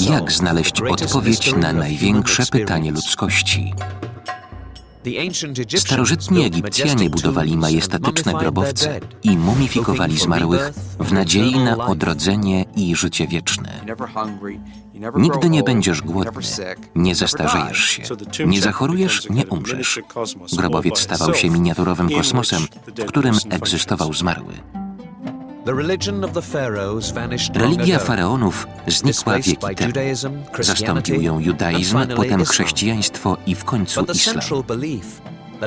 Jak znaleźć odpowiedź na największe pytanie ludzkości? Starożytni Egipcjanie budowali majestatyczne grobowce i mumifikowali zmarłych w nadziei na odrodzenie i życie wieczne. Nigdy nie będziesz głodny, nie zestarzejesz się, nie zachorujesz, nie umrzesz. Grobowiec stawał się miniaturowym kosmosem, w którym egzystował zmarły. Religia faraonów znikła wieki temu. Zastąpił ją judaizm, potem chrześcijaństwo i w końcu islam.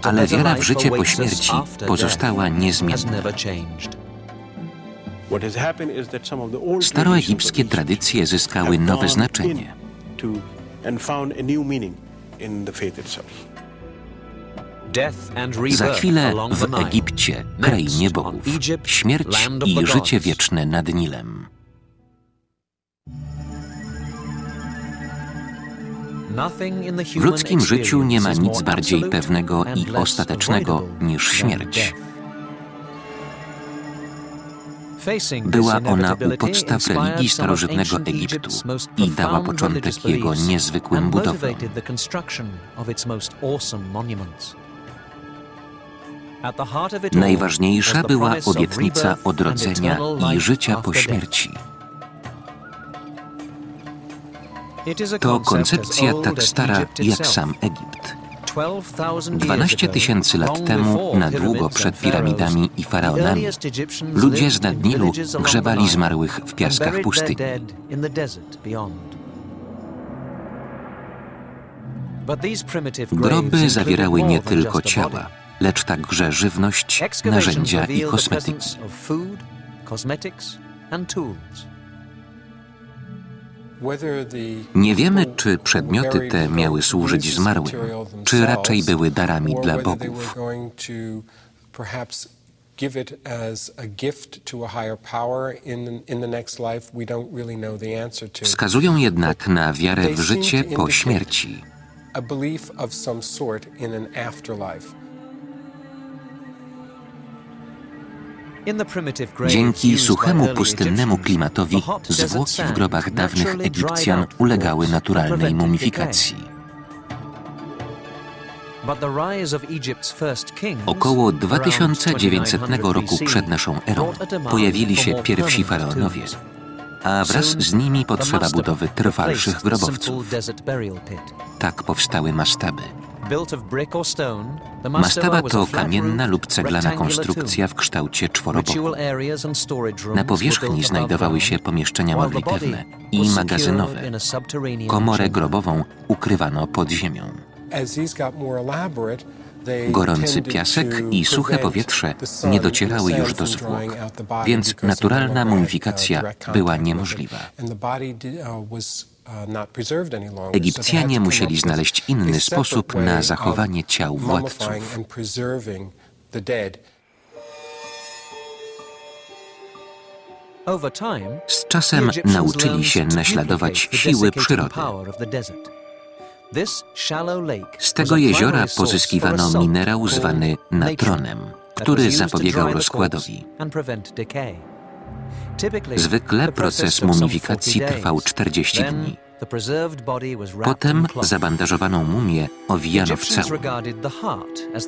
Ale wiara w życie po śmierci pozostała niezmienna. Staroegipskie tradycje zyskały nowe znaczenie. Za chwilę w Egipcie, krainie bogów, śmierć i życie wieczne nad Nilem. W ludzkim życiu nie ma nic bardziej pewnego i ostatecznego niż śmierć. Była ona u podstaw religii starożytnego Egiptu i dała początek jego niezwykłym budowlom. Najważniejsza była obietnica odrodzenia i życia po śmierci. To koncepcja tak stara jak sam Egipt. 12 tysięcy lat temu, na długo przed piramidami i faraonami, ludzie z nad Nilu grzebali zmarłych w piaskach pustyni. Groby zawierały nie tylko ciała, lecz także żywność, narzędzia i kosmetyki. Nie wiemy, czy przedmioty te miały służyć zmarłym, czy raczej były darami dla bogów. Wskazują jednak na wiarę w życie po śmierci. Dzięki suchemu pustynnemu klimatowi zwłoki w grobach dawnych Egipcjan ulegały naturalnej mumifikacji. Około 2900 roku przed naszą erą pojawili się pierwsi faraonowie, a wraz z nimi potrzeba budowy trwalszych grobowców. Tak powstały mastaby. Mastaba to kamienna lub ceglana konstrukcja w kształcie czworoboku. Na powierzchni znajdowały się pomieszczenia modlitewne i magazynowe. Komorę grobową ukrywano pod ziemią. Gorący piasek i suche powietrze nie docierały już do zwłok, więc naturalna mumifikacja była niemożliwa. Egipcjanie musieli znaleźć inny sposób na zachowanie ciał władców. Z czasem nauczyli się naśladować siły przyrody. Z tego jeziora pozyskiwano minerał zwany natronem, który zapobiegał rozkładowi. Zwykle proces mumifikacji trwał 40 dni. Potem zabandażowaną mumię owijano w całą.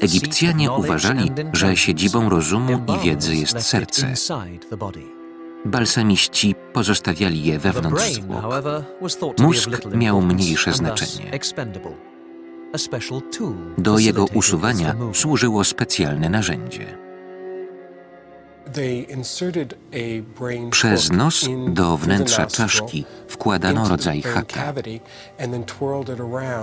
Egipcjanie uważali, że siedzibą rozumu i wiedzy jest serce. Balsamiści pozostawiali je wewnątrz zwłok. Mózg miał mniejsze znaczenie. Do jego usuwania służyło specjalne narzędzie. Przez nos do wnętrza czaszki wkładano rodzaj haka.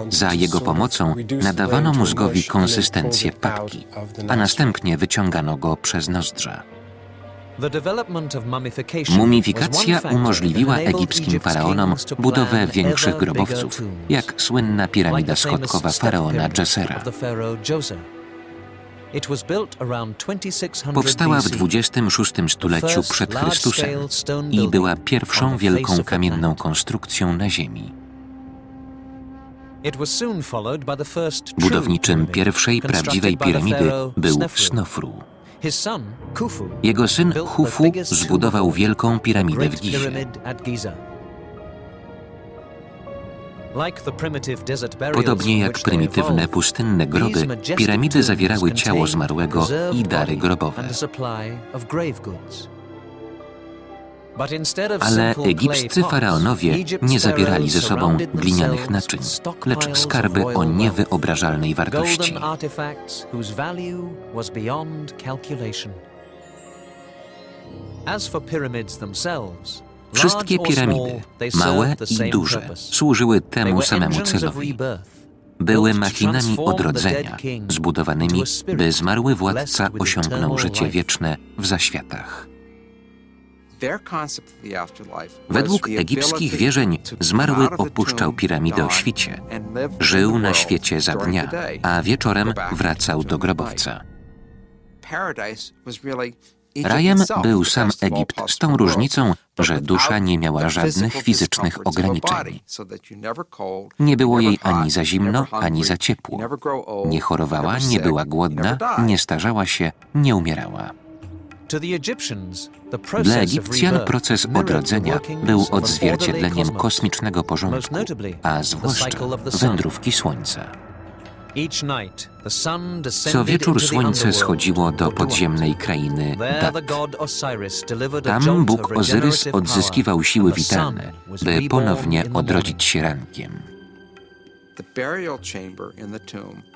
Za jego pomocą nadawano mózgowi konsystencję papki, a następnie wyciągano go przez nozdrza. Mumifikacja umożliwiła egipskim faraonom budowę większych grobowców, jak słynna piramida schodkowa faraona Dżesera. Powstała w XXVI stuleciu przed Chrystusem i była pierwszą wielką kamienną konstrukcją na Ziemi. Budowniczym pierwszej prawdziwej piramidy był Snofru. Jego syn Hufu zbudował wielką piramidę w Gizie. Podobnie jak prymitywne pustynne groby, piramidy zawierały ciało zmarłego i dary grobowe. Ale egipscy faraonowie nie zabierali ze sobą glinianych naczyń, lecz skarby o niewyobrażalnej wartości. Wszystkie piramidy, małe i duże, służyły temu samemu celowi. Były machinami odrodzenia, zbudowanymi, by zmarły władca osiągnął życie wieczne w zaświatach. Według egipskich wierzeń zmarły opuszczał piramidę o świcie, żył na świecie za dnia, a wieczorem wracał do grobowca. Rajem był sam Egipt, z tą różnicą, że dusza nie miała żadnych fizycznych ograniczeń. Nie było jej ani za zimno, ani za ciepło. Nie chorowała, nie była głodna, nie starzała się, nie umierała. Dla Egipcjan proces odrodzenia był odzwierciedleniem kosmicznego porządku, a zwłaszcza wędrówki Słońca. Co wieczór słońce schodziło do podziemnej krainy Dat. Tam Bóg Ozyrys odzyskiwał siły witalne, by ponownie odrodzić się rankiem.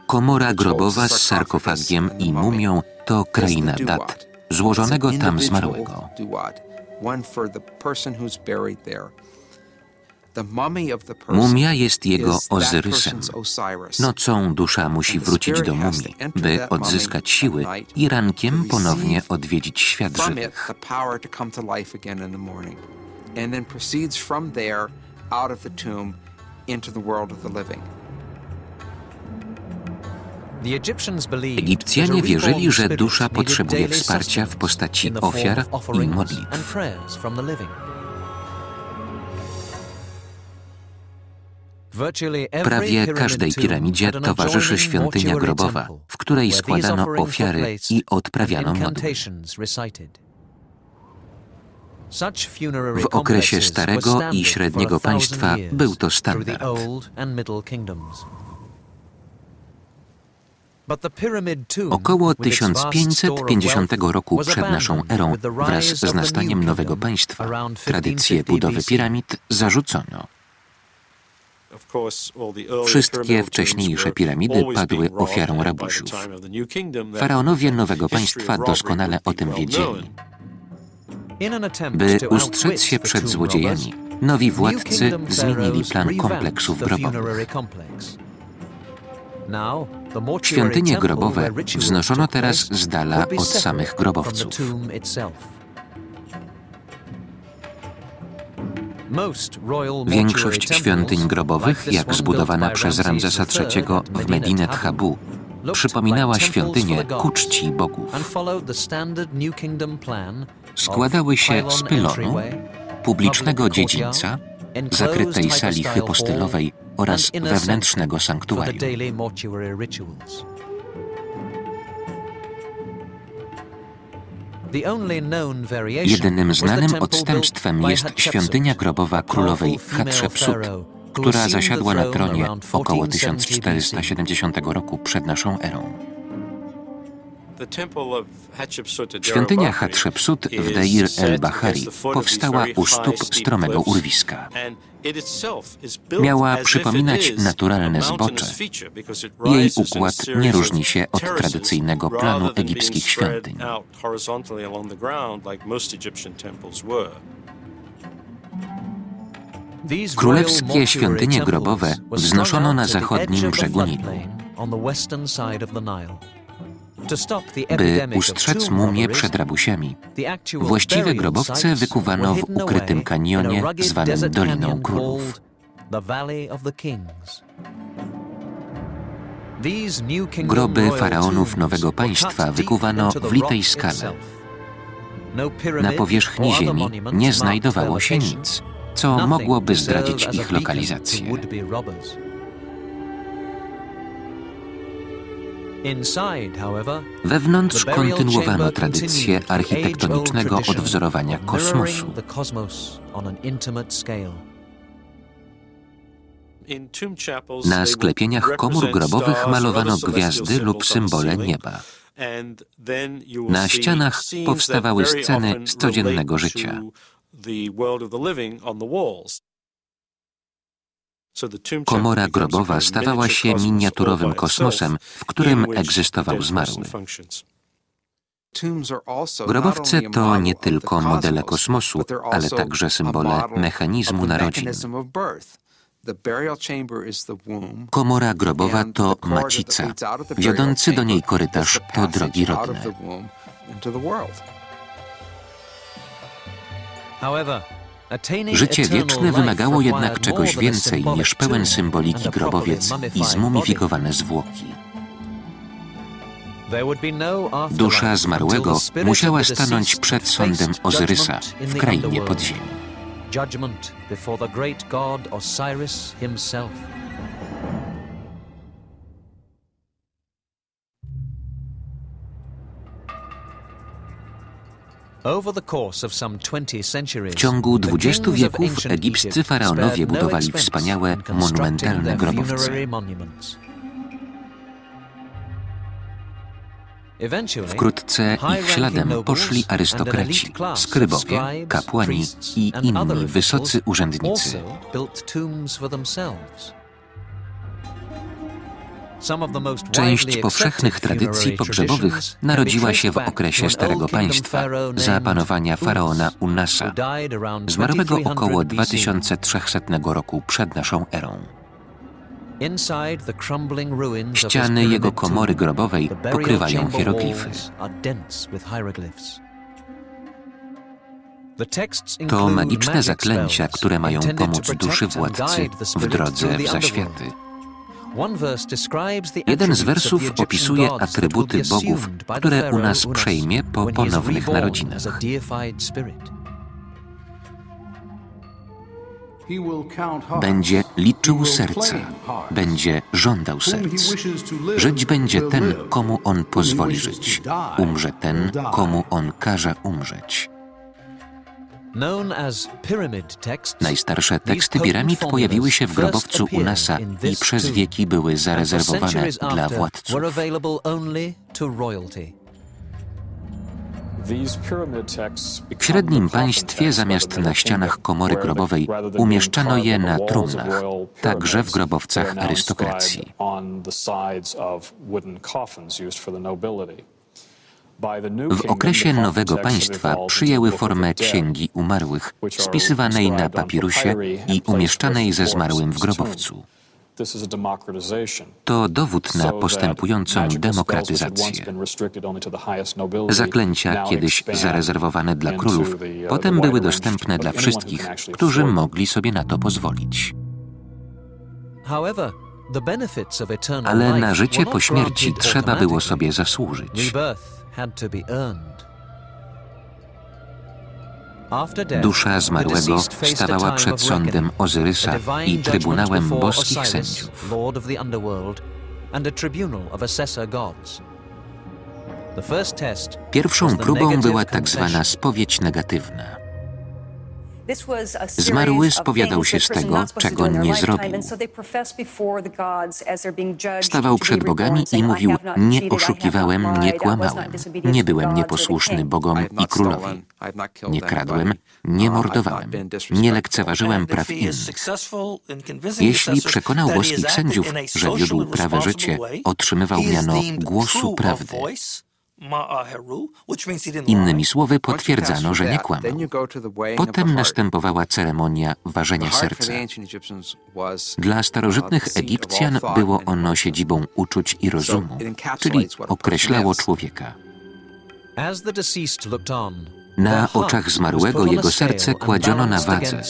Komora grobowa z sarkofagiem i mumią to kraina Dat, złożonego tam zmarłego. Mumia jest jego Ozyrysem. Nocą dusza musi wrócić do mumii, by odzyskać siły i rankiem ponownie odwiedzić świat żywych. Egipcjanie wierzyli, że dusza potrzebuje wsparcia w postaci ofiar i modlitw. Prawie każdej piramidzie towarzyszy świątynia grobowa, w której składano ofiary i odprawiano modły. W okresie Starego i Średniego Państwa był to standard. Około 1550 roku przed naszą erą, wraz z nastaniem nowego państwa, tradycję budowy piramid zarzucono. Wszystkie wcześniejsze piramidy padły ofiarą rabusiów. Faraonowie nowego państwa doskonale o tym wiedzieli. By ustrzec się przed złodziejami, nowi władcy zmienili plan kompleksów grobowych. Świątynie grobowe wznoszono teraz z dala od samych grobowców. Większość świątyń grobowych, jak zbudowana przez Ramzesa III w Medinet Habu, przypominała świątynię ku czci bogów. Składały się z pylonu, publicznego dziedzińca, zakrytej sali hypostylowej oraz wewnętrznego sanktuarium. Jedynym znanym odstępstwem jest świątynia grobowa królowej Hatshepsut, która zasiadła na tronie około 1470 roku przed naszą erą. Świątynia Hatshepsut w Deir el-Bahari powstała u stóp stromego urwiska. Miała przypominać naturalne zbocze. Jej układ nie różni się od tradycyjnego planu egipskich świątyń. Królewskie świątynie grobowe wznoszono na zachodnim brzegu Nilu. By ustrzec mumię przed rabusiami, właściwe grobowce wykuwano w ukrytym kanionie zwanym Doliną Królów. Groby faraonów nowego państwa wykuwano w litej skale. Na powierzchni ziemi nie znajdowało się nic, co mogłoby zdradzić ich lokalizację. Wewnątrz kontynuowano tradycję architektonicznego odwzorowania kosmosu. Na sklepieniach komór grobowych malowano gwiazdy lub symbole nieba. Na ścianach powstawały sceny z codziennego życia. Komora grobowa stawała się miniaturowym kosmosem, w którym egzystował zmarły. Grobowce to nie tylko modele kosmosu, ale także symbole mechanizmu narodzin. Komora grobowa to macica. Wiodący do niej korytarz to drogi rodne. Życie wieczne wymagało jednak czegoś więcej niż pełen symboliki grobowiec i zmumifikowane zwłoki. No Dusza zmarłego musiała stanąć przed sądem Ozyrysa w krainie podziemi. Judgment before the great god Osiris himself. W ciągu 20 wieków egipscy faraonowie no budowali wspaniałe, monumentalne grobowce. Wkrótce ich śladem poszli arystokraci, skrybowie, kapłani i inni wysocy urzędnicy. Część powszechnych tradycji pogrzebowych narodziła się w okresie Starego Państwa, za panowania faraona Unnasa, zmarłego około 2300 roku przed naszą erą. Ściany jego komory grobowej pokrywają hieroglify. To magiczne zaklęcia, które mają pomóc duszy władcy w drodze w zaświaty. Jeden z wersów opisuje atrybuty bogów, które u nas przejmie po ponownych narodzinach. Będzie liczył serca, będzie żądał serc. Żyć będzie ten, komu on pozwoli żyć. Umrze ten, komu on każe umrzeć. Najstarsze teksty piramid pojawiły się w grobowcu Unasa i przez wieki były zarezerwowane dla władców. W średnim państwie zamiast na ścianach komory grobowej umieszczano je na trumnach, także w grobowcach arystokracji. W okresie nowego państwa przyjęły formę księgi umarłych, spisywanej na papirusie i umieszczanej ze zmarłym w grobowcu. To dowód na postępującą demokratyzację. Zaklęcia, kiedyś zarezerwowane dla królów, potem były dostępne dla wszystkich, którzy mogli sobie na to pozwolić. Ale na życie po śmierci trzeba było sobie zasłużyć. Dusza zmarłego stawała przed sądem Ozyrysa i Trybunałem Boskich Sędziów. Pierwszą próbą była tak zwana spowiedź negatywna. Zmarły spowiadał się z tego, czego nie zrobił. Stawał przed bogami i mówił: Nie oszukiwałem, nie kłamałem, nie byłem nieposłuszny bogom i królowi, nie kradłem, nie mordowałem, nie lekceważyłem praw innych. Jeśli przekonał boskich sędziów, że wiódł prawe życie, otrzymywał miano głosu prawdy. Innymi słowy, potwierdzano, że nie kłamał. Potem następowała ceremonia ważenia serca. Dla starożytnych Egipcjan było ono siedzibą uczuć i rozumu, czyli określało człowieka. Na oczach zmarłego jego serce kładziono na wadze.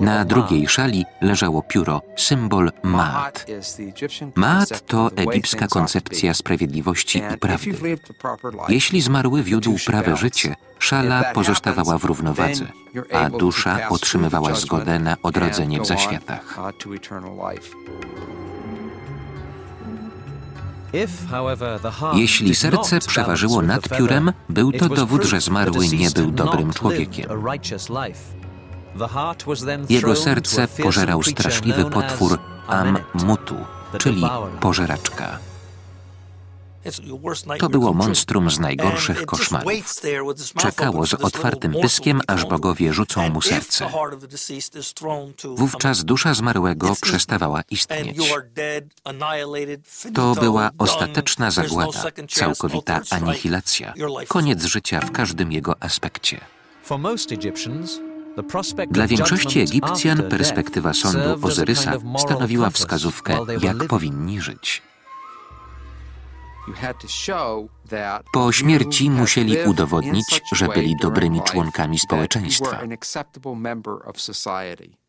Na drugiej szali leżało pióro, symbol Maat. Maat to egipska koncepcja sprawiedliwości i prawdy. Jeśli zmarły wiódł prawe życie, szala pozostawała w równowadze, a dusza otrzymywała zgodę na odrodzenie w zaświatach. Jeśli serce przeważyło nad piórem, był to dowód, że zmarły nie był dobrym człowiekiem. Jego serce pożerał straszliwy potwór Am-Mutu, czyli pożeraczka. To było monstrum z najgorszych koszmarów. Czekało z otwartym pyskiem, aż bogowie rzucą mu serce. Wówczas dusza zmarłego przestawała istnieć. To była ostateczna no zagłada, całkowita anihilacja, koniec życia w każdym jego aspekcie. Dla większości Egipcjan perspektywa sądu Ozyrysa stanowiła wskazówkę, jak powinni żyć. Po śmierci musieli udowodnić, że byli dobrymi członkami społeczeństwa.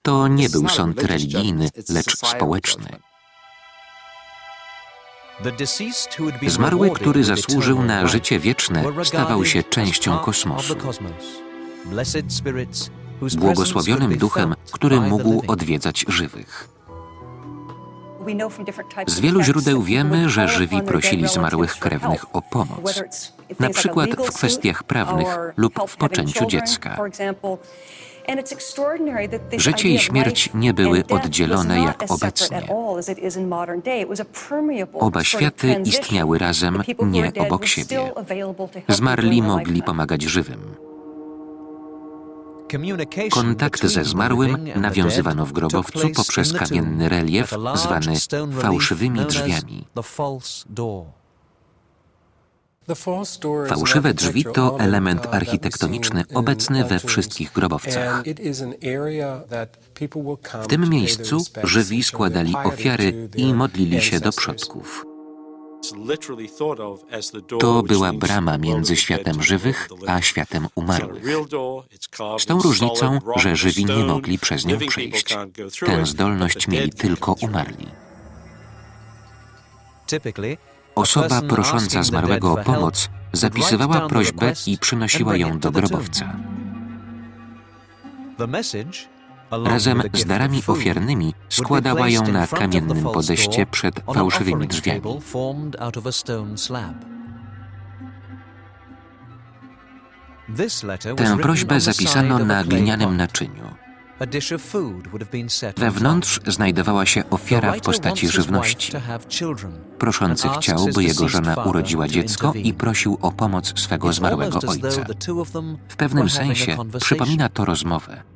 To nie był sąd religijny, lecz społeczny. Zmarły, który zasłużył na życie wieczne, stawał się częścią kosmosu. Błogosławionym duchem, który mógł odwiedzać żywych. Z wielu źródeł wiemy, że żywi prosili zmarłych krewnych o pomoc, na przykład w kwestiach prawnych lub w poczęciu dziecka. Życie i śmierć nie były oddzielone jak obecnie. Oba światy istniały razem, nie obok siebie. Zmarli mogli pomagać żywym. Kontakt ze zmarłym nawiązywano w grobowcu poprzez kamienny relief zwany fałszywymi drzwiami. Fałszywe drzwi to element architektoniczny obecny we wszystkich grobowcach. W tym miejscu żywi składali ofiary i modlili się do przodków. To była brama między światem żywych a światem umarłych. Z tą różnicą, że żywi nie mogli przez nią przejść. Tę zdolność mieli tylko umarli. Osoba prosząca zmarłego o pomoc zapisywała prośbę i przynosiła ją do grobowca. Razem z darami ofiarnymi składała ją na kamiennym podejście przed fałszywymi drzwiami. Tę prośbę zapisano na glinianym naczyniu. Wewnątrz znajdowała się ofiara w postaci żywności. Proszący chciał, by jego żona urodziła dziecko i prosił o pomoc swego zmarłego ojca. W pewnym sensie przypomina to rozmowę.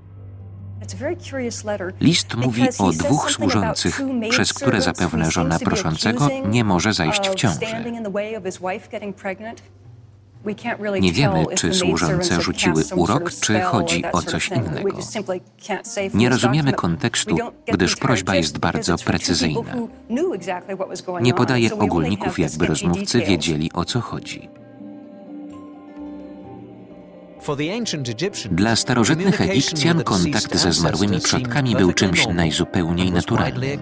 List mówi o dwóch służących, przez które zapewne żona proszącego nie może zajść w ciążę. Nie wiemy, czy służące rzuciły urok, czy chodzi o coś innego. Nie rozumiemy kontekstu, gdyż prośba jest bardzo precyzyjna. Nie podaje ogólników, jakby rozmówcy wiedzieli, o co chodzi. Dla starożytnych Egipcjan kontakt ze zmarłymi przodkami był czymś najzupełniej naturalnym.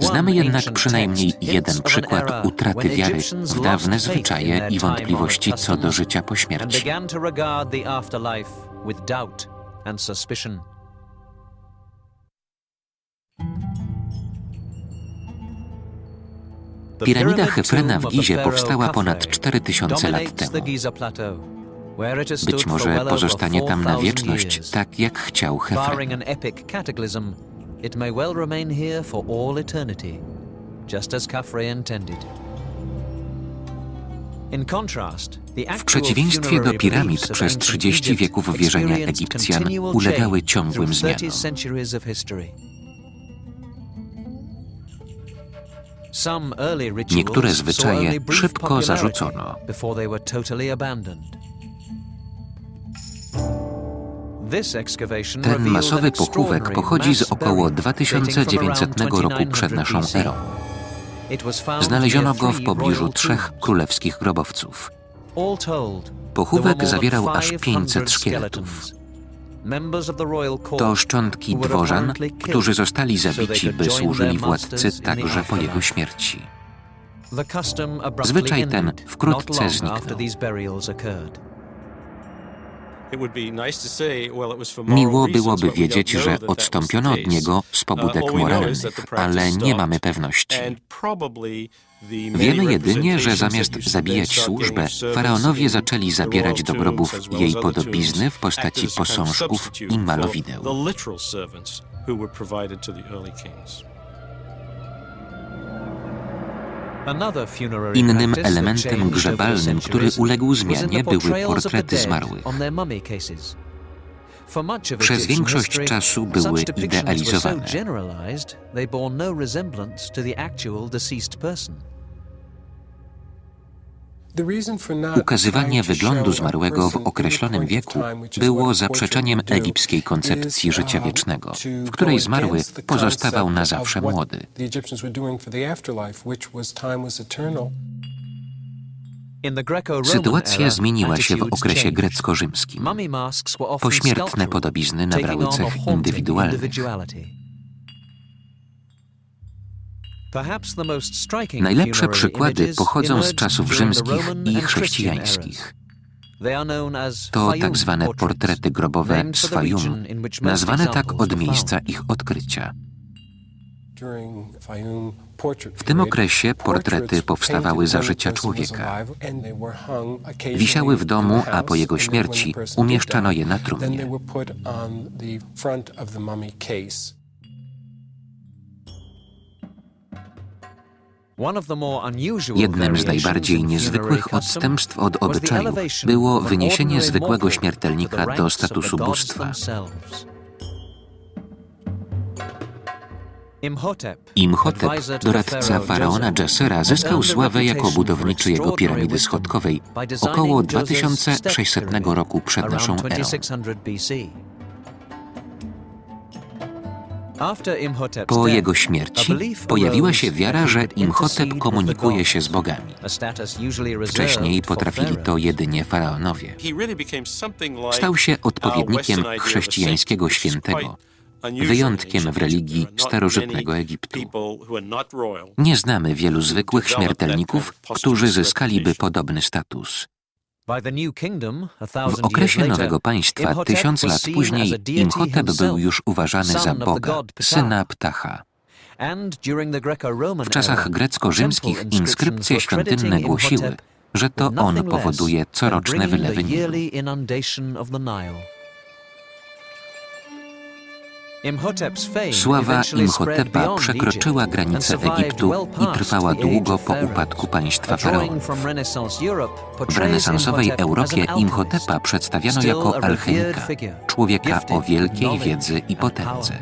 Znamy jednak przynajmniej jeden przykład utraty wiary w dawne zwyczaje i wątpliwości co do życia po śmierci. Piramida Hefrena w Gizie powstała ponad 4000 lat temu. Być może pozostanie tam na wieczność, tak jak chciał Hefren. It may well remain here for all eternity, just as Khafre intended. W przeciwieństwie do piramid przez 30 wieków wierzenia Egipcjan ulegały ciągłym zmianom. Niektóre zwyczaje szybko zarzucono. Ten masowy pochówek pochodzi z około 2900 roku przed naszą erą. Znaleziono go w pobliżu trzech królewskich grobowców. Pochówek zawierał aż 500 szkieletów. To szczątki dworzan, którzy zostali zabici, by służyli władcy także po jego śmierci. Zwyczaj ten wkrótce zniknął. Miło byłoby wiedzieć, że odstąpiono od niego z pobudek moralnych, ale nie mamy pewności. Wiemy jedynie, że zamiast zabijać służbę, faraonowie zaczęli zabierać do grobów jej podobizny w postaci posążków i malowideł. Innym elementem grzebalnym, który uległ zmianie, były portrety zmarłych. Przez większość czasu były idealizowane. Ukazywanie wyglądu zmarłego w określonym wieku było zaprzeczeniem egipskiej koncepcji życia wiecznego, w której zmarły pozostawał na zawsze młody. Sytuacja zmieniła się w okresie grecko-rzymskim. Pośmiertne podobizny nabrały cech indywidualnych. Najlepsze przykłady pochodzą z czasów rzymskich i chrześcijańskich. To tak zwane portrety grobowe z Fayum, nazwane tak od miejsca ich odkrycia. W tym okresie portrety powstawały za życia człowieka. Wisiały w domu, a po jego śmierci umieszczano je na trumnie. Jednym z najbardziej niezwykłych odstępstw od obyczaju było wyniesienie zwykłego śmiertelnika do statusu bóstwa. Imhotep, doradca faraona Jasera, zyskał sławę jako budowniczy jego piramidy schodkowej około 2600 roku przed naszą erą. Po jego śmierci pojawiła się wiara, że Imhotep komunikuje się z bogami. Wcześniej potrafili to jedynie faraonowie. Stał się odpowiednikiem chrześcijańskiego świętego, wyjątkiem w religii starożytnego Egiptu. Nie znamy wielu zwykłych śmiertelników, którzy zyskaliby podobny status. W okresie Nowego Państwa, tysiąc lat później, Imhotep był już uważany za Boga, syna Ptacha. W czasach grecko-rzymskich inskrypcje świątynne głosiły, że to on powoduje coroczne wylewy Nilu. Sława Imhotepa przekroczyła granice Egiptu i trwała długo po upadku państwa faraonów. W renesansowej Europie Imhotepa przedstawiano jako alchemika, człowieka o wielkiej wiedzy i potędze.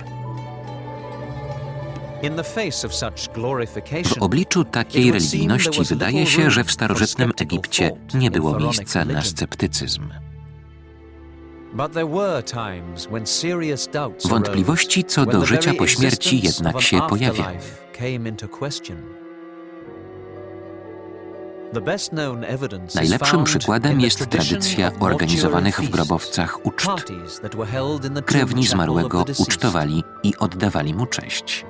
W obliczu takiej religijności wydaje się, że w starożytnym Egipcie nie było miejsca na sceptycyzm. Wątpliwości co do życia po śmierci jednak się pojawiały. Najlepszym przykładem jest tradycja organizowanych w grobowcach uczt. Krewni zmarłego ucztowali i oddawali mu cześć.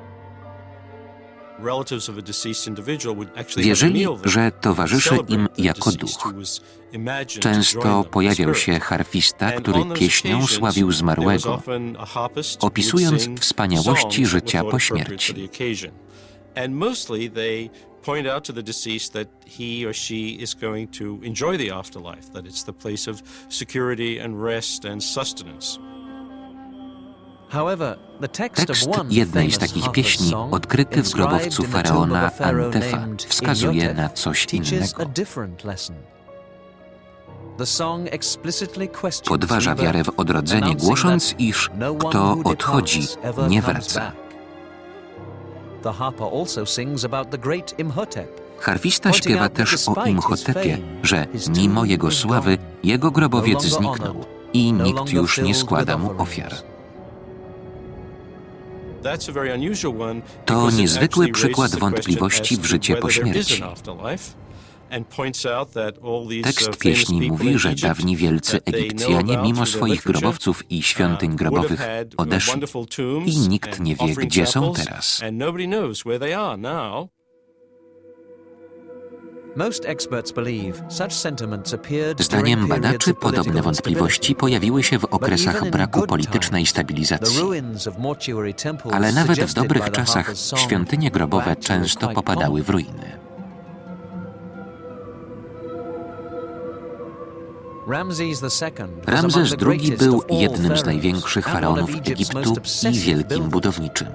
Wierzyli, że towarzyszy im jako duch. Często pojawiał się harfista, który pieśnią sławił zmarłego, opisując wspaniałości życia po śmierci. point out to the deceased that he or she is going to enjoy the afterlife, that it's the place of security and rest and sustenance. Tekst jednej z takich pieśni, odkryty w grobowcu faraona Antefa, wskazuje na coś innego. Podważa wiarę w odrodzenie, głosząc, iż no kto odchodzi, nie wraca. Harfista śpiewa też o Imhotepie, że mimo jego sławy, jego grobowiec zniknął i no nikt już nie składa mu ofiar. To niezwykły przykład wątpliwości w życie po śmierci. Tekst pieśni mówi, że dawni wielcy Egipcjanie mimo swoich grobowców i świątyń grobowych odeszli i nikt nie wie, gdzie są teraz. Zdaniem badaczy podobne wątpliwości pojawiły się w okresach braku politycznej stabilizacji. Ale nawet w dobrych czasach świątynie grobowe często popadały w ruiny. Ramzes II był jednym z największych faraonów Egiptu i wielkim budowniczym.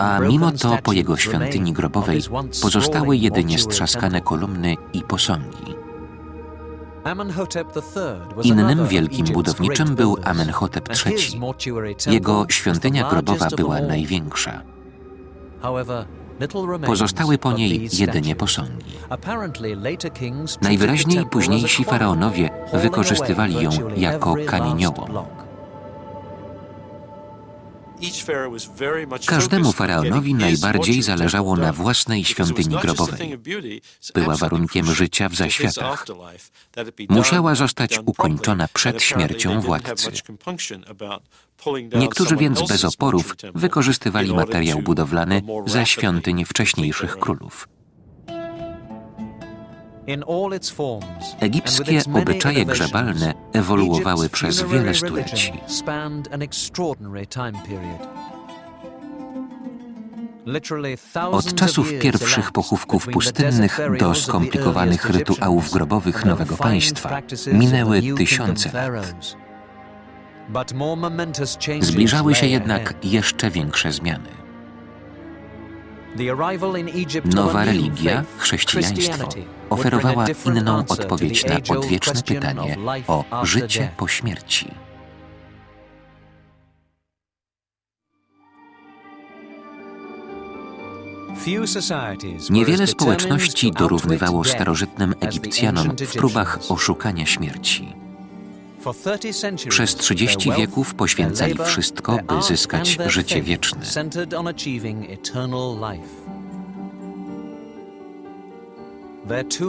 A mimo to po jego świątyni grobowej pozostały jedynie strzaskane kolumny i posągi. Innym wielkim budowniczym był Amenhotep III. Jego świątynia grobowa była największa. Pozostały po niej jedynie posągi. Najwyraźniej późniejsi faraonowie wykorzystywali ją jako kamieniołom. Każdemu faraonowi najbardziej zależało na własnej świątyni grobowej. Była warunkiem życia w zaświatach. Musiała zostać ukończona przed śmiercią władcy. Niektórzy więc bez oporów wykorzystywali materiał budowlany ze świątyń wcześniejszych królów. Egipskie obyczaje grzebalne ewoluowały przez wiele stuleci. Od czasów pierwszych pochówków pustynnych do skomplikowanych rytuałów grobowych nowego państwa minęły tysiące lat. Zbliżały się jednak jeszcze większe zmiany. Nowa religia, chrześcijaństwo, oferowała inną odpowiedź na odwieczne pytanie o życie po śmierci. Niewiele społeczności dorównywało starożytnym Egipcjanom w próbach oszukania śmierci. Przez 30 wieków poświęcali wszystko, by zyskać życie wieczne.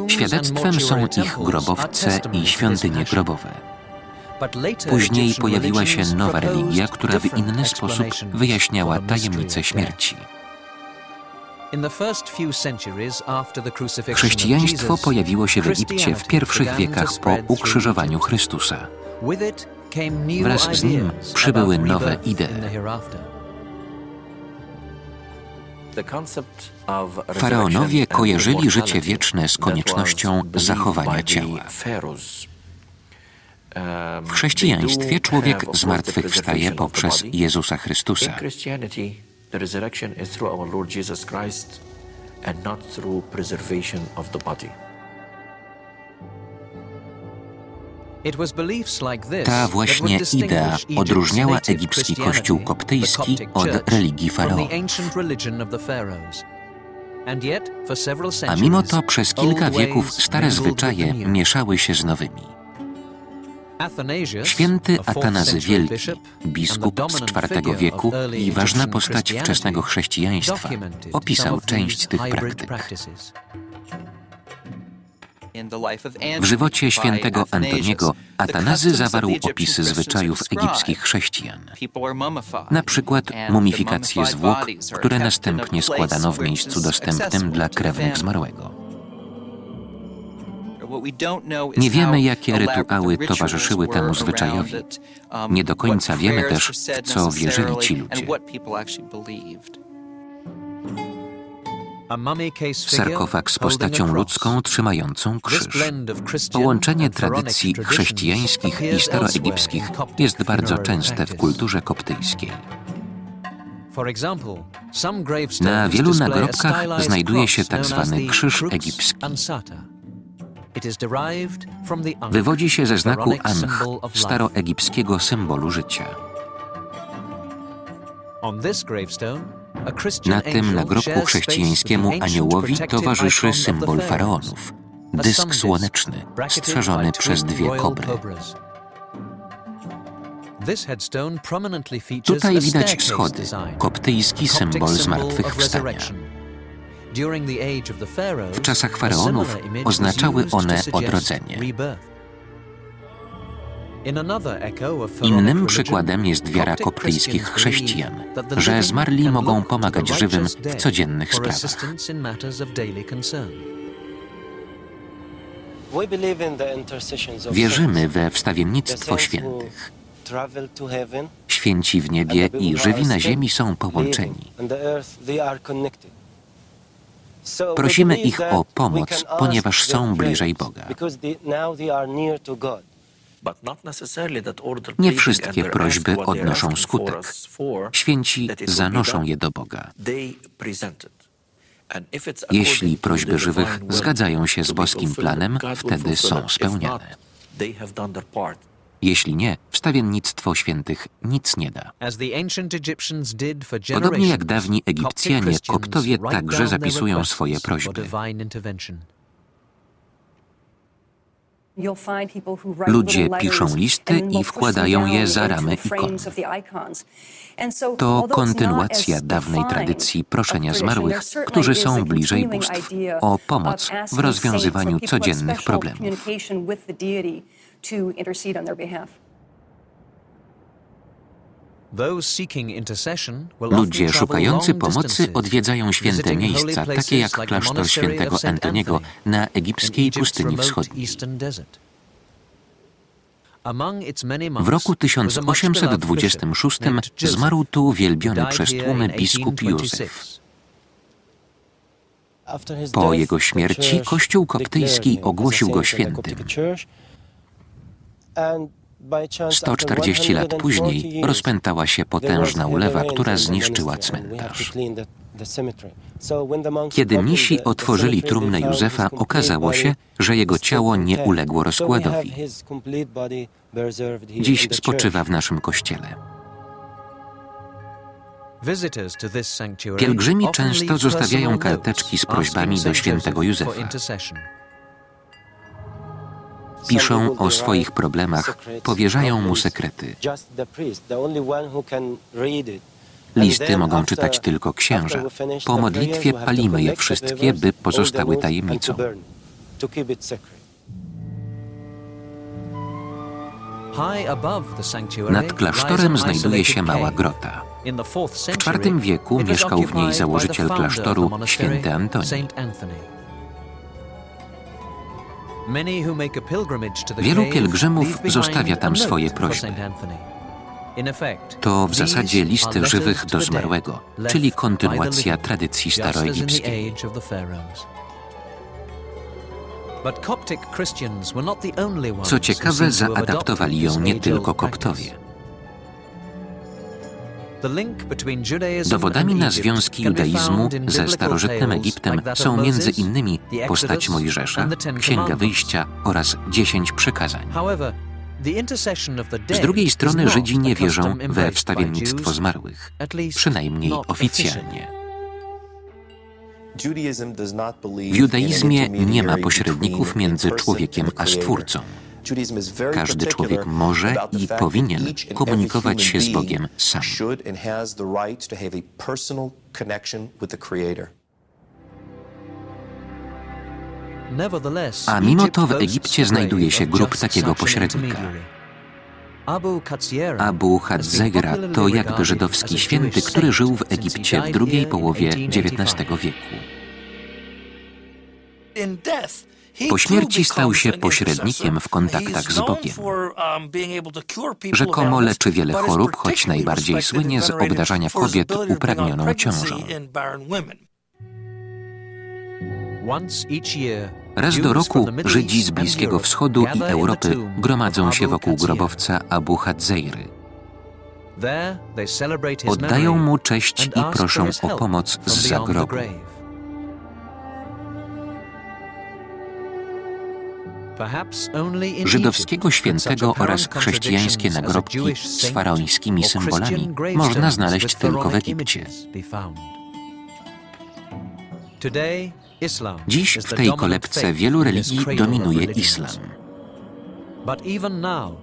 Świadectwem są ich grobowce i świątynie grobowe. Później pojawiła się nowa religia, która w inny sposób wyjaśniała tajemnicę śmierci. Chrześcijaństwo pojawiło się w Egipcie w pierwszych wiekach po ukrzyżowaniu Chrystusa. Wraz z nim przybyły nowe idee. Faraonowie kojarzyli życie wieczne z koniecznością zachowania ciała. W chrześcijaństwie człowiek zmartwychwstaje poprzez Jezusa Chrystusa. The resurrection is through our Lord Jesus Christ and not through preservation of the body. Ta właśnie idea odróżniała egipski kościół koptyjski od religii faraonów. A mimo to przez kilka wieków stare zwyczaje mieszały się z nowymi. Święty Atanazy Wielki, biskup z IV wieku i ważna postać wczesnego chrześcijaństwa, opisał część tych praktyk. W żywocie świętego Antoniego Atanazy zawarł opisy zwyczajów egipskich chrześcijan. Na przykład mumifikację zwłok, które następnie składano w miejscu dostępnym dla krewnych zmarłego. Nie wiemy, jakie rytuały towarzyszyły temu zwyczajowi. Um, Nie do końca wiemy też, w co wierzyli ci ludzie. Sarkofag z postacią ludzką trzymającą krzyż. Połączenie tradycji chrześcijańskich i staroegipskich jest bardzo częste w kulturze koptyjskiej. Na wielu nagrobkach znajduje się tak zwany krzyż egipski. Wywodzi się ze znaku Ankh, staroegipskiego symbolu życia. Na tym nagrobku chrześcijańskiemu aniołowi towarzyszy symbol faraonów. Dysk słoneczny, strzeżony przez dwie kobry. Tutaj widać schody, koptyjski symbol zmartwychwstania. W czasach faraonów oznaczały one odrodzenie. Innym przykładem jest wiara koptyjskich chrześcijan, że zmarli mogą pomagać żywym w codziennych sprawach. Wierzymy we wstawiennictwo świętych. Święci w niebie i żywi na ziemi są połączeni. Prosimy ich o pomoc, ponieważ są bliżej Boga. Nie wszystkie prośby odnoszą skutek. Święci zanoszą je do Boga. Jeśli prośby żywych zgadzają się z boskim planem, wtedy są spełniane. Jeśli nie, wstawiennictwo świętych nic nie da. Podobnie jak dawni Egipcjanie, koptowie także zapisują swoje prośby. Ludzie piszą listy i wkładają je za ramy ikon. To kontynuacja dawnej tradycji proszenia zmarłych, którzy są bliżej bóstw, o pomoc w rozwiązywaniu codziennych problemów. Ludzie szukający pomocy odwiedzają święte miejsca, takie jak klasztor świętego Antoniego na egipskiej pustyni wschodniej. W roku 1826 zmarł tu wielbiony przez tłumy biskup Józef. Po jego śmierci Kościół koptyjski ogłosił go świętym. 140 lat później rozpętała się potężna ulewa, która zniszczyła cmentarz. Kiedy mnisi otworzyli trumnę Józefa, okazało się, że jego ciało nie uległo rozkładowi. Dziś spoczywa w naszym kościele. Pielgrzymi często zostawiają karteczki z prośbami do świętego Józefa. Piszą o swoich problemach, powierzają mu sekrety. Listy mogą czytać tylko księża. Po modlitwie palimy je wszystkie, by pozostały tajemnicą. Nad klasztorem znajduje się mała grota. W IV wieku mieszkał w niej założyciel klasztoru święty Antoni. Wielu pielgrzymów zostawia tam swoje prośby. To w zasadzie listy żywych do zmarłego, czyli kontynuacja tradycji staroegipskiej. Co ciekawe, zaadaptowali ją nie tylko koptowie. Dowodami na związki judaizmu ze starożytnym Egiptem są między innymi postać Mojżesza, Księga Wyjścia oraz dziesięć przykazań. Z drugiej strony Żydzi nie wierzą we wstawiennictwo zmarłych, przynajmniej oficjalnie. W judaizmie nie ma pośredników między człowiekiem a Stwórcą. Każdy człowiek może i powinien komunikować się z Bogiem sam. A mimo to w Egipcie znajduje się grup takiego pośrednika. Abu Hadzegra to jakby żydowski święty, który żył w Egipcie w drugiej połowie XIX wieku. Po śmierci stał się pośrednikiem w kontaktach z Bogiem. Rzekomo leczy wiele chorób, choć najbardziej słynie z obdarzania kobiet upragnioną ciążą. Raz do roku Żydzi z Bliskiego Wschodu i Europy gromadzą się wokół grobowca Abu Hadzeiry. Oddają mu cześć i proszą o pomoc z zagrobu. Żydowskiego świętego oraz chrześcijańskie nagrobki z faraońskimi symbolami można znaleźć tylko w Egipcie. Dziś w tej kolebce wielu religii dominuje islam.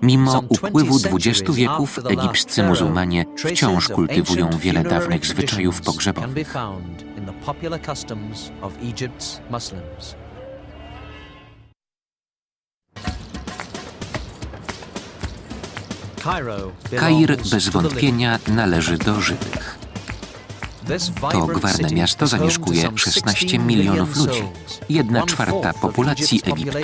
Mimo upływu dwudziestu wieków egipscy muzułmanie wciąż kultywują wiele dawnych zwyczajów pogrzebowych. Kair bez wątpienia należy do Żydów. To gwarne miasto zamieszkuje 16 milionów ludzi, jedna czwarta populacji Egiptu.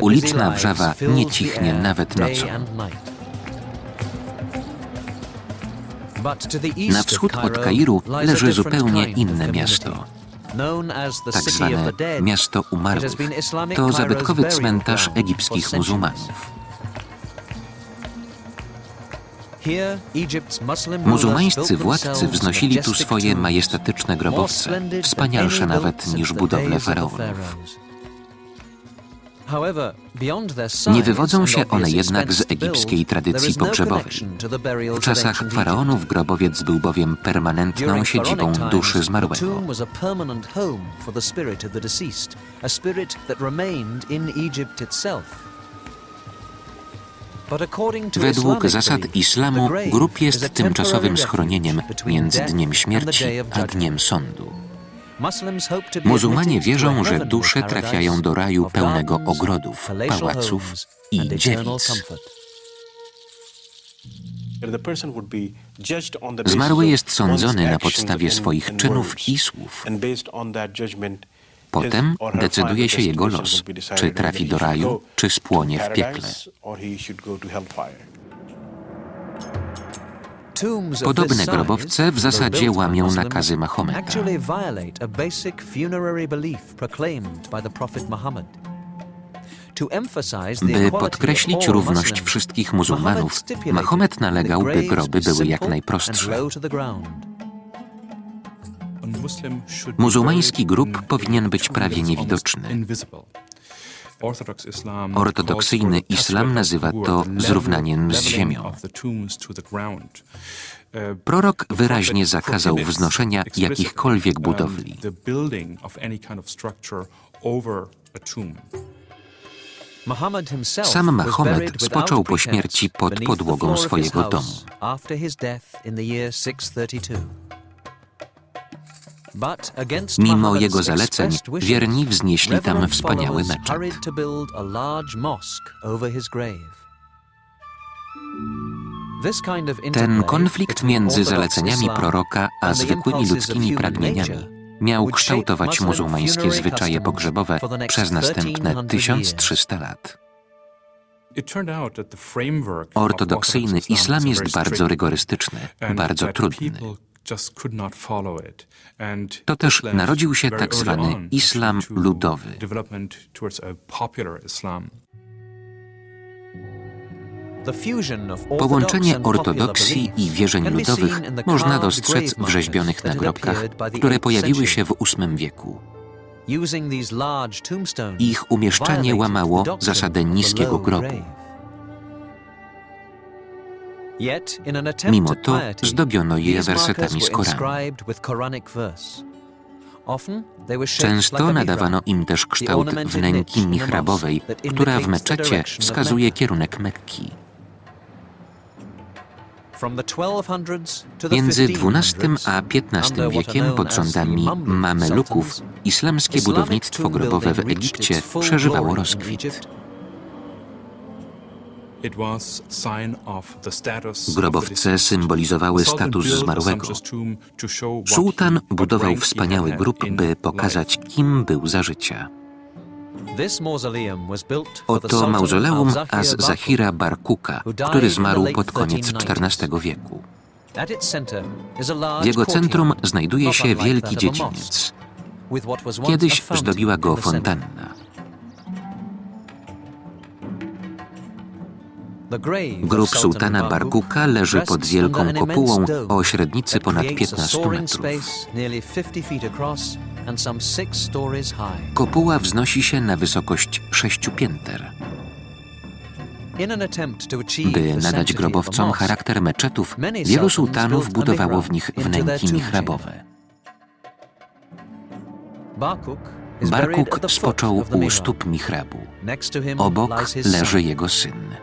Uliczna wrzawa nie cichnie nawet nocą. Na wschód od Kairu leży zupełnie inne miasto, tak zwane miasto umarłych. To zabytkowy cmentarz egipskich muzułmanów. Muzułmańscy władcy wznosili tu swoje majestatyczne grobowce, wspanialsze nawet niż budowle faraonów. Nie wywodzą się one jednak z egipskiej tradycji no pogrzebowej. W czasach faraonów grobowiec był bowiem permanentną siedzibą duszy zmarłego. Według zasad islamu grób jest tymczasowym schronieniem między dniem śmierci a dniem sądu. Muzułmanie wierzą, że dusze trafiają do raju pełnego ogrodów, pałaców i dziewic. Zmarły jest sądzony na podstawie swoich czynów i słów. Potem decyduje się jego los, czy trafi do raju, czy spłonie w piekle. Podobne grobowce w zasadzie łamią nakazy Mahometa. By podkreślić równość wszystkich muzułmanów, Mahomet nalegał, by groby były jak najprostsze. Muzułmański grób powinien być prawie niewidoczny. Ortodoksyjny islam nazywa to zrównaniem z ziemią. Prorok wyraźnie zakazał wznoszenia jakichkolwiek budowli. Sam Mahomet spoczął po śmierci pod podłogą swojego domu. Mimo jego zaleceń, wierni wznieśli tam wspaniały meczet. Ten konflikt między zaleceniami proroka a zwykłymi ludzkimi pragnieniami miał kształtować muzułmańskie zwyczaje pogrzebowe przez następne 1300 lat. Ortodoksyjny islam jest bardzo rygorystyczny, bardzo trudny. To też narodził się tak zwany islam ludowy. Połączenie ortodoksji i wierzeń ludowych można dostrzec w rzeźbionych nagrobkach, które pojawiły się w VIII wieku. Ich umieszczanie łamało zasadę niskiego grobu. Mimo to zdobiono je wersetami z Koranu. Często nadawano im też kształt wnęki mihrabowej, która w meczecie wskazuje kierunek Mekki. Między XII a XV wiekiem pod rządami Mameluków islamskie budownictwo grobowe w Egipcie przeżywało rozkwit. Grobowce symbolizowały status zmarłego. Sułtan budował wspaniały grób, by pokazać, kim był za życia. Oto mauzoleum Az-Zahira Barkuka, który zmarł pod koniec XIV wieku. W jego centrum znajduje się wielki dziedziniec. Kiedyś zdobiła go fontanna. Grób sułtana Barkuka leży pod wielką kopułą o średnicy ponad 15 metrów. Kopuła wznosi się na wysokość sześciu pięter. By nadać grobowcom charakter meczetów, wielu sułtanów budowało w nich wnęki mihrabowe. Barkuk spoczął u stóp mihrabu. Obok leży jego syn.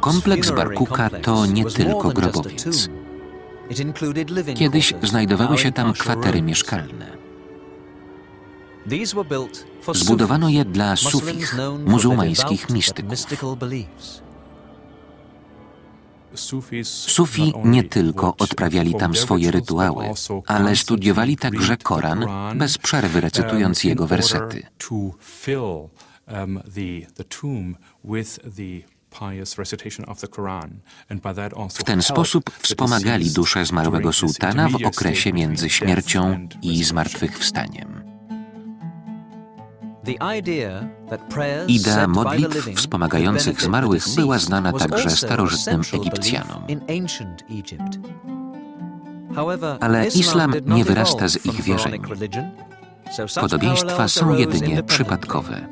Kompleks Barkuka to nie tylko grobowiec. Kiedyś znajdowały się tam kwatery mieszkalne. Zbudowano je dla sufich, muzułmańskich mistyków. Sufi nie tylko odprawiali tam swoje rytuały, ale studiowali także Koran, bez przerwy recytując jego wersety. W ten sposób wspomagali duszę zmarłego sułtana w okresie między śmiercią i zmartwychwstaniem. Idea modlitw wspomagających zmarłych była znana także starożytnym Egipcjanom. Ale islam nie wyrasta z ich wierzeń. Podobieństwa są jedynie przypadkowe.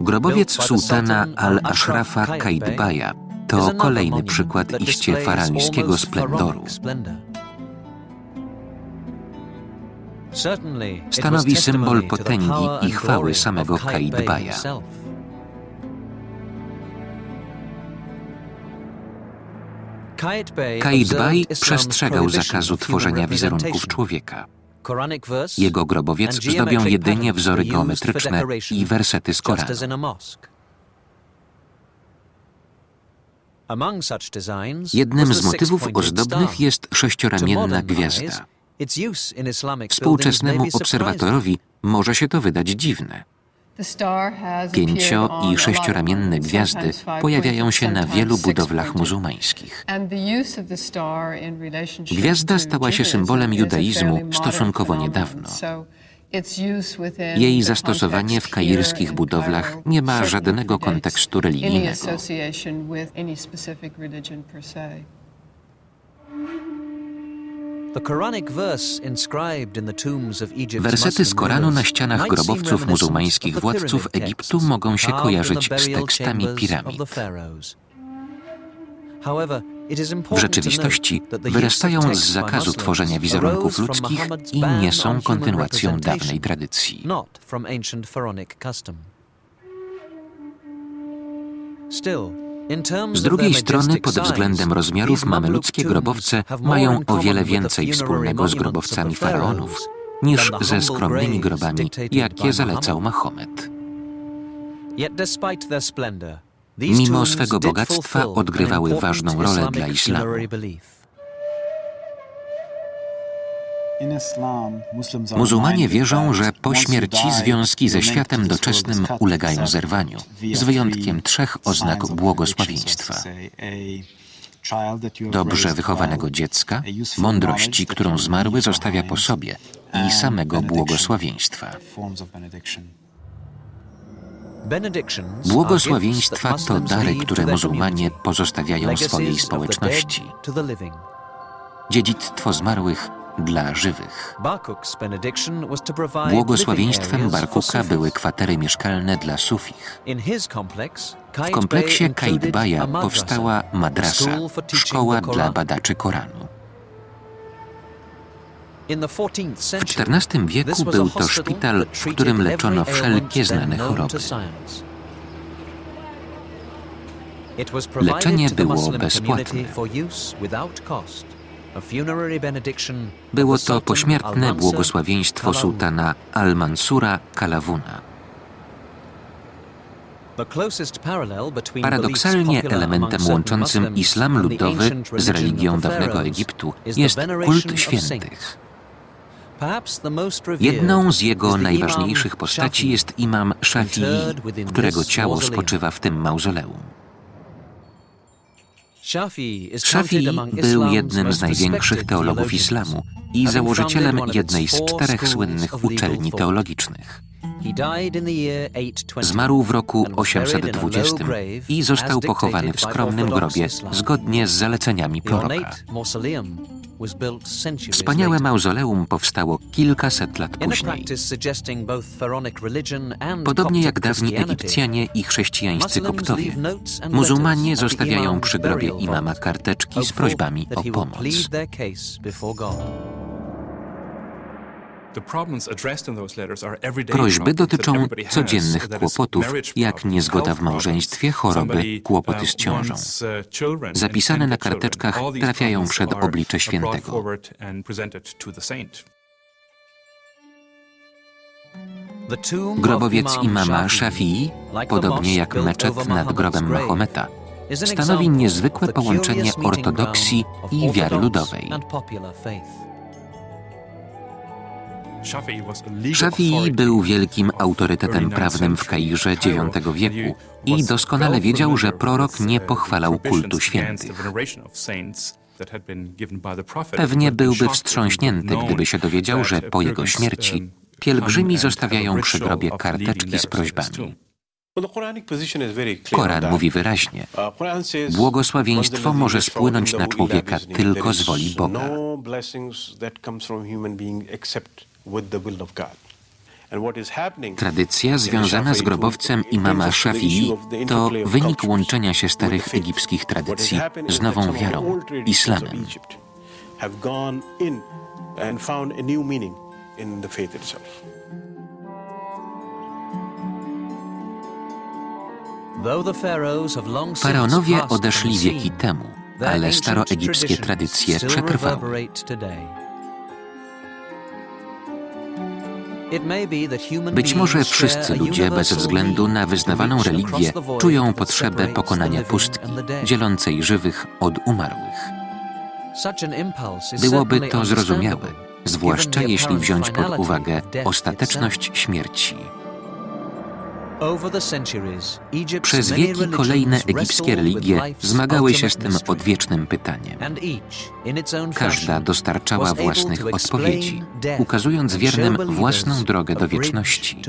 Grobowiec sułtana al-Ashrafa Kaidbaja to kolejny przykład iście faraońskiego splendoru. Stanowi symbol potęgi i chwały samego Kaidbaja. Kaidbaj przestrzegał zakazu tworzenia wizerunków człowieka. Jego grobowiec zdobią jedynie wzory geometryczne i wersety z Koranu. Jednym z motywów ozdobnych jest sześcioramienna gwiazda. Współczesnemu obserwatorowi może się to wydać dziwne. Pięcio- i sześcioramienne gwiazdy pojawiają się na wielu budowlach muzułmańskich. Gwiazda stała się symbolem judaizmu stosunkowo niedawno. Jej zastosowanie w kairskich budowlach nie ma żadnego kontekstu religijnego. Wersety z Koranu na ścianach grobowców muzułmańskich władców Egiptu mogą się kojarzyć z tekstami piramid. W rzeczywistości wyrastają z zakazu tworzenia wizerunków ludzkich i nie są kontynuacją dawnej tradycji. Z drugiej strony, pod względem rozmiarów mameludzkie grobowce mają o wiele więcej wspólnego z grobowcami faraonów niż ze skromnymi grobami, jakie zalecał Mahomet. Mimo swego bogactwa odgrywały ważną rolę dla islamu. Muzułmanie wierzą, że po śmierci związki ze światem doczesnym ulegają zerwaniu, z wyjątkiem trzech oznak błogosławieństwa. Dobrze wychowanego dziecka, mądrości, którą zmarły zostawia po sobie i samego błogosławieństwa. Błogosławieństwa to dary, które muzułmanie pozostawiają swojej społeczności. Dziedzictwo zmarłych dla żywych. Błogosławieństwem Barkuka były kwatery mieszkalne dla sufich. W kompleksie Kaidbaja powstała madrasa, szkoła dla badaczy Koranu. W XIV wieku był to szpital, w którym leczono wszelkie znane choroby. Leczenie było bezpłatne. Było to pośmiertne błogosławieństwo sułtana Al-Mansura Kalawuna. Paradoksalnie elementem łączącym islam ludowy z religią dawnego Egiptu jest kult świętych. Jedną z jego najważniejszych postaci jest imam Shafi'i, którego ciało spoczywa w tym mauzoleum. Shafi był jednym z największych teologów islamu i założycielem jednej z czterech słynnych uczelni teologicznych. Zmarł w roku 820 i został pochowany w skromnym grobie zgodnie z zaleceniami proroka. Wspaniałe mauzoleum powstało kilkaset lat później. Podobnie jak dawni Egipcjanie i chrześcijańscy koptowie, muzułmanie zostawiają przy grobie imama karteczki z prośbami o pomoc. Prośby dotyczą codziennych kłopotów, jak niezgoda w małżeństwie, choroby, kłopoty z ciążą. Uh, Zapisane na karteczkach trafiają przed oblicze świętego. Grobowiec imama Shafi'i, podobnie jak meczet nad grobem Mahometa, stanowi niezwykłe połączenie ortodoksji i wiary ludowej. Szafii był wielkim autorytetem prawnym w Kairze IX wieku i doskonale wiedział, że prorok nie pochwalał kultu świętych. Pewnie byłby wstrząśnięty, gdyby się dowiedział, że po jego śmierci pielgrzymi zostawiają przy grobie karteczki z prośbami. Koran mówi wyraźnie: Błogosławieństwo może spłynąć na człowieka tylko z woli Boga. Tradycja związana z grobowcem imama Szafii to wynik łączenia się starych egipskich tradycji z nową wiarą, islamem. Faraonowie odeszli wieki temu, ale staroegipskie tradycje przetrwały. Być może wszyscy ludzie, bez względu na wyznawaną religię, czują potrzebę pokonania pustki, dzielącej żywych od umarłych. Byłoby to zrozumiałe, zwłaszcza jeśli wziąć pod uwagę ostateczność śmierci. Przez wieki kolejne egipskie religie zmagały się z tym odwiecznym pytaniem. Każda dostarczała własnych odpowiedzi, ukazując wiernym własną drogę do wieczności.